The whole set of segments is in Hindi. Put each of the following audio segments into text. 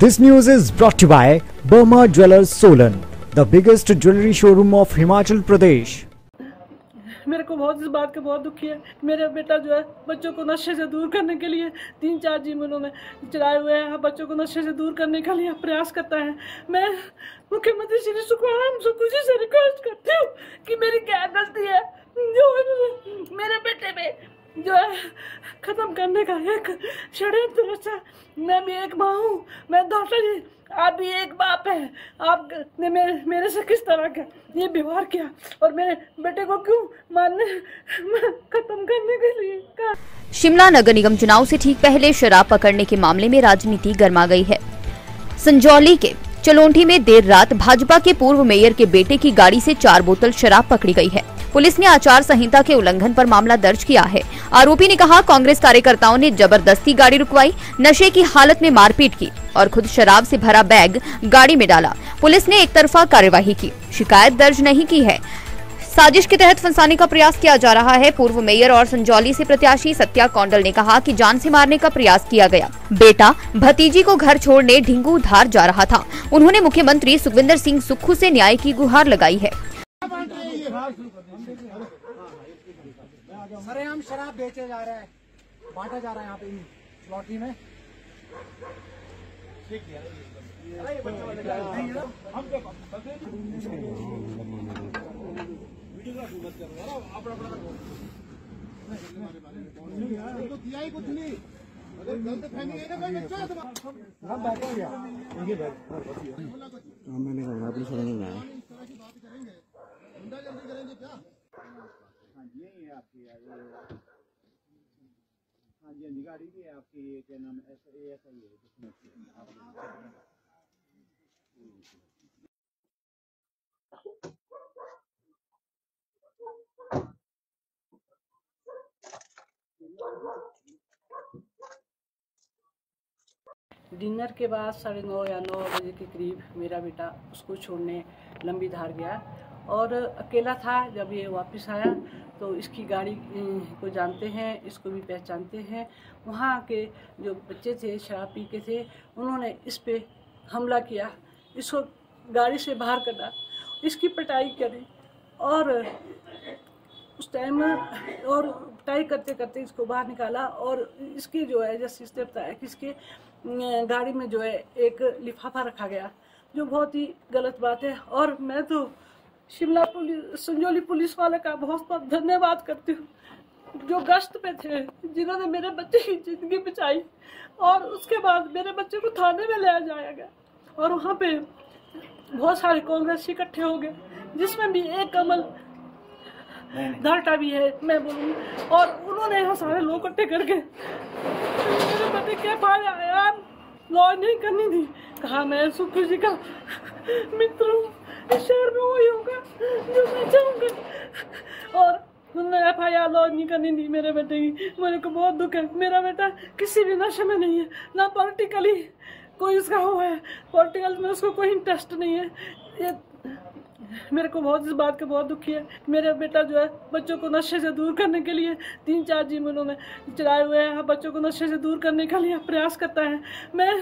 This news is brought to you by Burma Jewelers Solan, the biggest jewelry showroom of Himachal Pradesh. मेरे को बहुत इस बात का बहुत दुखी है। मेरा बेटा जो है बच्चों को नशे से दूर करने के लिए तीन चार जिम उन्होंने चलाए हुए हैं। बच्चों को नशे से दूर करने के लिए प्रयास करता है। मैं मुख्यमंत्री श्री सुखराम सुखू जी से रिक्वेस्ट करती हूँ कि मेरी क्या गलती है। करने का एक षड्यंत्र रचा मैं भी एक माँ हूँ। मैं डॉक्टर जी, आप भी एक बाप है। आपने मेरे मेरे से किस तरह का ये व्यवहार किया? और मेरे बेटे को क्यों मारने खत्म करने के लिए कहा? शिमला नगर निगम चुनाव से ठीक पहले शराब पकड़ने के मामले में राजनीति गर्मा गई है। संजौली के चलोंठी में देर रात भाजपा के पूर्व मेयर के बेटे की गाड़ी से चार बोतल शराब पकड़ी गई है। पुलिस ने आचार संहिता के उल्लंघन पर मामला दर्ज किया है। आरोपी ने कहा, कांग्रेस कार्यकर्ताओं ने ज़बरदस्ती गाड़ी रुकवाई, नशे की हालत में मारपीट की और खुद शराब से भरा बैग गाड़ी में डाला। पुलिस ने एक तरफा कार्यवाही की। शिकायत दर्ज नहीं की है। साजिश के तहत फंसाने का प्रयास किया जा रहा है। पूर्व मेयर और संजौली से प्रत्याशी सत्या कौंडल ने कहा कि जान से मारने का प्रयास किया गया। बेटा, भतीजी को घर छोड़ने ढिंगू धार जा रहा था। उन्होंने मुख्यमंत्री सुखविंदर सिंह सुक्खू से न्याय की गुहार लगाई है। सरेआम शराब बेचे जा रहा है। बांटा जा रहा है यहाँ पे लॉटरी में। तो किया ही कुछ नहीं अगर गलत फहमी है ना। कोई बच्चा है तुम्हारा हम बैठे गया मैंने कहा अपनी सुना नहीं बनाया करेंगे क्या? हाँ जी यही है आपकी हाँ जी हाँ जी गाड़ी भी है आपकी ये क्या नाम है ही है। डिनर के बाद साढ़े नौ या नौ बजे के करीब मेरा बेटा उसको छोड़ने लंबी धार गया। और अकेला था जब ये वापस आया तो इसकी गाड़ी को जानते हैं, इसको भी पहचानते हैं। वहाँ के जो बच्चे थे, शराब पी के थे, उन्होंने इस पर हमला किया। इसको गाड़ी से बाहर करा इसकी पटाई करी और उस टाइम और पटाई करते करते इसको बाहर निकाला और इसकी जो है, जैसे इसने बताया कि इसके गाड़ी में जो है, एक लिफाफा रखा गया, जो बहुत ही गलत बात है। और मैं तो शिमला पुलिस संजौली पुलिस वाले का बहुत बहुत धन्यवाद करती हूँ जो गश्त पे थे जिन्होंने मेरे बच्चे की ज़िंदगी बचाई और उसके बाद मेरे बच्चे को थाने में ले जाया गया और वहाँ पे बहुत सारे कांग्रेस इकट्ठे हो गए जिसमें भी एक कमल घाटा भी है मैं बोलूँ और उन्होंने यहाँ सारे लोग इकट्ठे करके मेरे बेटे के पास आया लॉज नहीं करनी थी कहा मैं सुखी जी का मित्र हूँ। शहर में वही होगा जो मैं चाहूँगा। और उन्होंने एफ़ आई आर लॉज नहीं करनी थी मेरे बेटे की। मेरे को बहुत दुख है। मेरा बेटा किसी भी नशे में नहीं है, ना पॉलिटिकली कोई उसका हो है। पॉलिटिकल में उसको कोई इंटरेस्ट नहीं है। ये मेरे को बहुत इस बात का बहुत दुखी है। मेरा बेटा जो है, बच्चों को नशे से दूर करने के लिए तीन चार जिम उन्होंने चलाए हुए हैं। बच्चों को नशे से दूर करने के लिए प्रयास करता है। मैं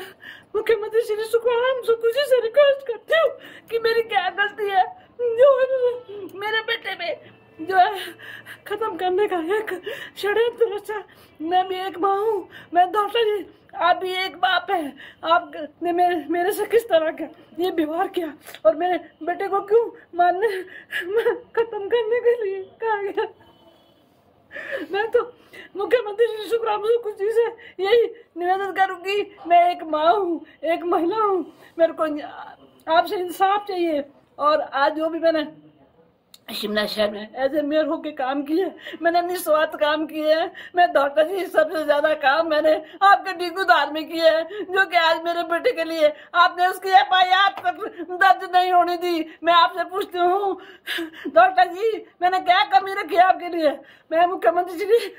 मुख्यमंत्री श्री सुखराम सुखू जी से रिक्वेस्ट करती हूँ कि मेरी क्या गलती है। जो मेरे बेटे में जो है, खत्म करने का एक षड्यंत्र रचा। मैं भी एक माँ हूँ। मैं डॉक्टर जी। आप भी एक बाप है। आपने मेरे मेरे से किस तरह का ये व्यवहार किया? और मेरे बेटे को क्यों मारने, खत्म करने के लिए कहा गया? मैं तो मुख्यमंत्री श्री सुखराम सुखू जी से यही निवेदन करूँगी। मैं एक माँ हूँ, एक महिला हूँ। मेरे को आपसे इंसाफ चाहिए। और आज जो भी मैंने शिमला शहर में। एज ए मेयर होके काम किए, मैंने निस्वार्थ काम किए हैं मैं डॉक्टर जी सबसे ज़्यादा काम मैंने आपके डिगू धार में किए हैं जो कि आज मेरे बेटे के लिए आपने उसकी एफ़ आई आर तक दर्ज नहीं होने दी। मैं आपसे पूछती हूँ, डॉक्टर जी, मैंने क्या कमी रखी आपके लिए? मैं मुख्यमंत्री जी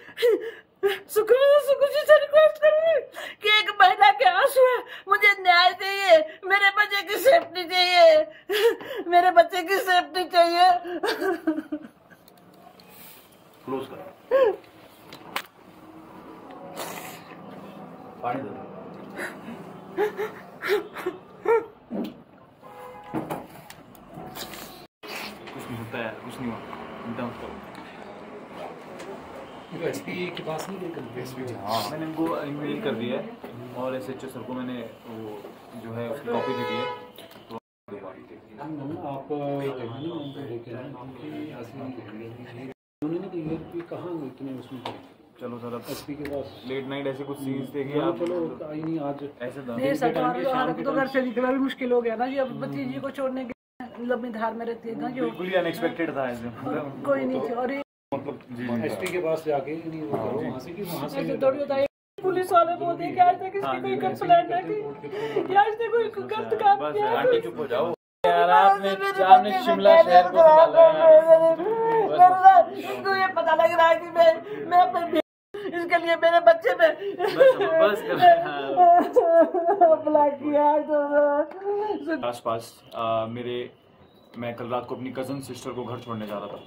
कि एक महिला के आँसू है मुझे न्याय चाहिए मेरे बच्चे की सेफ्टी चाहिए मेरे बच्चे की सेफ्टी चाहिए पानी दो। हाँ। मैंने इनको ईमेल कर दिया है और एस एच ओ सर को मैंने वो जो है उसकी कॉपी दे दी है। तो आप उनको उन्होंने कहाँ इतने उसमें चलो सर अब एसपी के पास। लेट नाइट ऐसे कुछ सीन्स थे कि हाँ, आप? चलो आई नहीं आज। ऐसे था। नहीं सरकार तो हालत तो घर से निकलना भी मुश्किल हो गया ना जी अब भतीजी को छोड़ने के लंबी धार में रहती है ना जो बिल्कुल ही अनएक्सपेक्टेड था ऐसे। मतलब कोई नहीं थी और ये मतलब एसपी के पास जाके नहीं वो करो वहाँ से कि वहाँ से थोड़ी होता पुलिस वाले बोलते हैं कि आज तक इसकी कोई कंप्लेंट है कि या इसने कोई गलत काम किया है। आंटी चुप हो जाओ। यार आपने आपने शिमला शहर को संभाला है। ये पता लग रहा है कि मैं मैं अपने इसके लिए मेरे बच्चे पे बस किया तो आसपास मेरे मैं कल रात को अपनी कज़न सिस्टर को घर छोड़ने जा रहा था।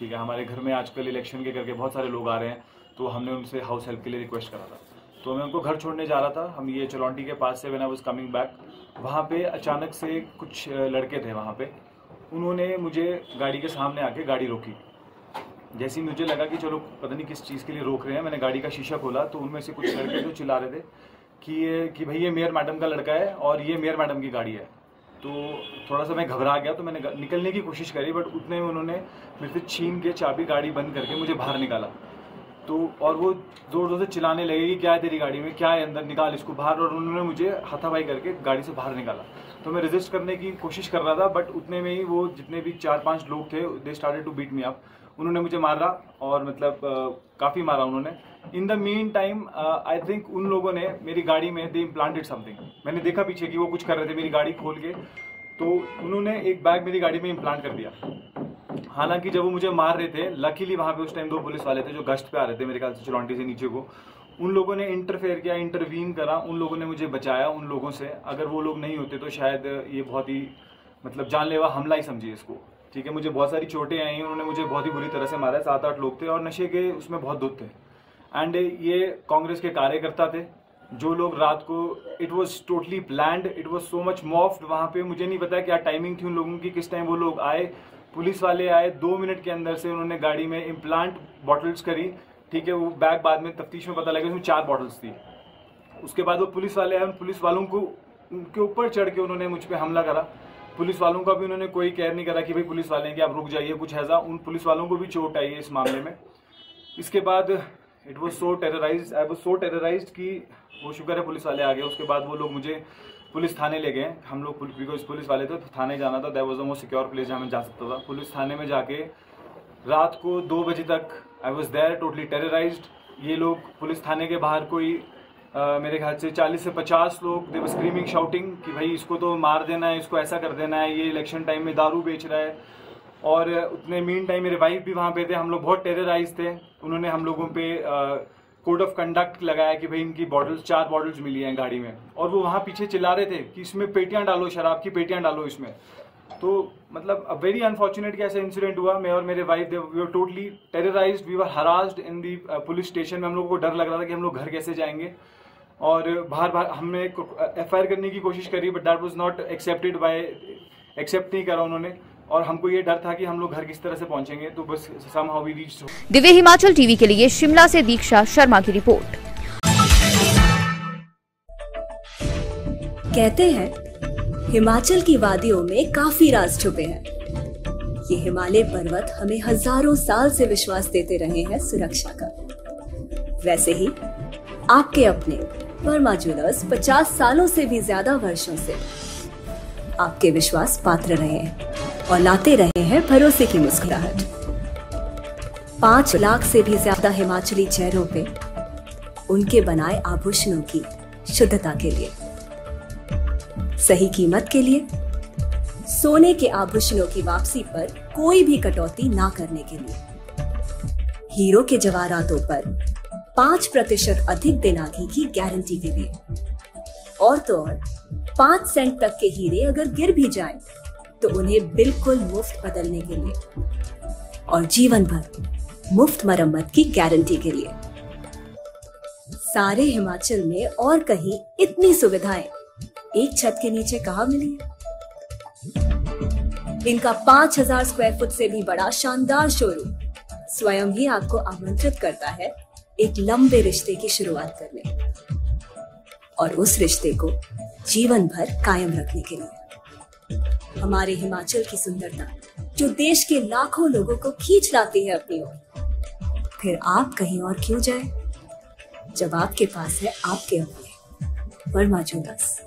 ठीक है, हमारे घर में आजकल इलेक्शन के करके बहुत सारे लोग आ रहे हैं तो हमने उनसे हाउस हेल्प के लिए रिक्वेस्ट करा था। तो मैं उनको घर छोड़ने जा रहा था, हम ये चलौंटी के पास से when I was coming back वहाँ पे अचानक से कुछ लड़के थे वहाँ पे। उन्होंने मुझे गाड़ी के सामने आके गाड़ी रोकी। जैसे ही मुझे लगा कि चलो, पता नहीं किस चीज़ के लिए रोक रहे हैं, मैंने गाड़ी का शीशा खोला तो उनमें से कुछ लड़के जो चिल्ला रहे थे कि ये, कि भाई ये मेयर मैडम का लड़का है और ये मेयर मैडम की गाड़ी है। तो थोड़ा सा मैं घबरा गया तो मैंने निकलने की कोशिश करी बट उतने में उन्होंने मेरे से छीन के चाबी गाड़ी बंद करके मुझे बाहर निकाला। तो और वो ज़ोर ज़ोर से चिल्लाने लगे कि क्या है तेरी गाड़ी में, क्या है अंदर, निकाल इसको बाहर, और उन्होंने मुझे हाथापाई करके गाड़ी से बाहर निकाला। तो मैं रजिस्ट करने की कोशिश कर रहा था बट उतने में ही वो जितने भी चार पाँच लोग थे they started to beat me up उन्होंने मुझे मारा, और मतलब काफ़ी मारा उन्होंने। In the meantime I think उन लोगों ने मेरी गाड़ी में दे इम्प्लांटेड समथिंग मैंने देखा पीछे कि वो कुछ कर रहे थे, मेरी गाड़ी खोल के। तो उन्होंने एक बैग मेरी गाड़ी में इम्प्लांट कर दिया। हालाँकि जब वो मुझे मार रहे थे लकीली वहाँ पे उस टाइम दो पुलिस वाले थे जो गश्त पे आ रहे थे, मेरे ख्याल से चुलौंटी से नीचे को। उन लोगों ने इंटरफेयर किया इंटरवीन करा, उन लोगों ने मुझे बचाया उन लोगों से। अगर वो लोग नहीं होते तो शायद ये बहुत ही मतलब जानलेवा हमला ही समझिए इसको। ठीक है, मुझे बहुत सारी चोटें आई, उन्होंने मुझे बहुत ही बुरी तरह से मारा सात आठ लोग थे और नशे के उसमें बहुत दुख थे। एंड ये कांग्रेस के कार्यकर्ता थे, जो लोग रात को it was totally planned it was so much morphed वहाँ पे। मुझे नहीं पता क्या टाइमिंग थी उन लोगों की, किस टाइम वो लोग आए। पुलिस वाले आए, दो मिनट के अंदर से उन्होंने गाड़ी में इम्प्लांट बॉटल्स करी, ठीक है, वो बैग बाद में तफ्तीश में पता लगा उसमें चार बॉटल्स थी। उसके बाद वो पुलिस वाले आए, उन पुलिस वालों को, उनके ऊपर चढ़ के उन्होंने मुझ पर हमला करा। पुलिस वालों का भी उन्होंने कोई केयर नहीं करा कि भाई पुलिस वाले हैं कि आप रुक जाइए, कुछ ऐसा। उन पुलिस वालों को भी चोट आई है इस मामले में। इसके बाद it was so terrorise I was so terrorise कि वो शुक्र है पुलिस वाले आ गए उसके बाद वो लोग मुझे पुलिस थाने ले गए। हम लोग बिकॉज़ पुलिस वाले थे तो थाने जाना था that was a most secure place जहाँ मैं जा सकता था। पुलिस थाने में जाके रात को दो बजे तक I was there totally terrorise ये लोग पुलिस थाने के बाहर कोई अ, मेरे ख्याल से 40 से 50 लोग दे स्क्रीमिंग शाउटिंग कि भाई इसको तो मार देना है इसको ऐसा कर देना है ये इलेक्शन टाइम में दारू बेच रहा है। और उतने मीन टाइम मेरे वाइफ भी वहाँ पे थे, हम लोग बहुत टेरराइज थे। उन्होंने हम लोगों पे कोड ऑफ़ कंडक्ट लगाया कि भाई इनकी बॉटल्स चार बॉटल्स मिली हैं गाड़ी में। और वो वहाँ पीछे चिल्ला रहे थे कि इसमें पेटियाँ डालो, शराब की पेटियाँ डालो इसमें। तो मतलब अ वेरी अनफॉर्चुनेट कि ऐसा इंसिडेंट हुआ। मैं और मेरे wife we are totally terrorised we are harassed in the police station में। हम लोगों को डर लग रहा था कि हम लोग घर कैसे जाएँगे। और बाहर बाहर हमने एफआईआर करने की कोशिश करी but that was not accepted by accept नहीं करा उन्होंने। और हमको ये डर था कि हम लोग घर किस तरह से पहुँचेंगे तो बस some how we reach Divya Himachal TV के लिए शिमला से दीक्षा शर्मा की रिपोर्ट। कहते हैं हिमाचल की वादियों में काफ़ी राज छुपे हैं। ये हिमालय पर्वत हमें हज़ारों साल से विश्वास देते रहे हैं सुरक्षा का। वैसे ही आपके अपने वर्मा ज्वेलर्स 50 सालों से भी ज़्यादा वर्षों से आपके विश्वास पात्र रहे हैं। और लाते रहे हैं भरोसे की मुस्कुराहट। पाँच लाख से भी ज़्यादा हिमाचली चेहरों पे उनके बनाए आभूषणों की शुद्धता के लिए सही कीमत के लिए सोने के आभूषणों की वापसी पर कोई भी कटौती ना करने के लिए। हीरो के जवाहरातों पर पाँच प्रतिशत अधिक दिनागी की गारंटी के लिए। और तो और पाँच सेंट तक के हीरे अगर गिर भी जाएँ, तो उन्हें बिल्कुल मुफ़्त बदलने के लिए और जीवन भर मुफ़्त मरम्मत की गारंटी के लिए। सारे हिमाचल में और कहीं इतनी सुविधाएँ एक छत के नीचे कहा मिली इनका 5000 स्क्वायर फुट से भी बड़ा शानदार शोरूम स्वयं ही आपको आमंत्रित करता है एक लंबे रिश्ते की शुरुआत करने और उस रिश्ते को जीवन भर कायम रखने के लिए। हमारे हिमाचल की सुंदरता, जो देश के लाखों लोगों को खींच लाती है अपनी ओर। फिर आप कहीं और क्यों जाए? जब आपके पास है आपके अपने। वर्मा ज्वेलर्स